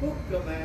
hút cà bà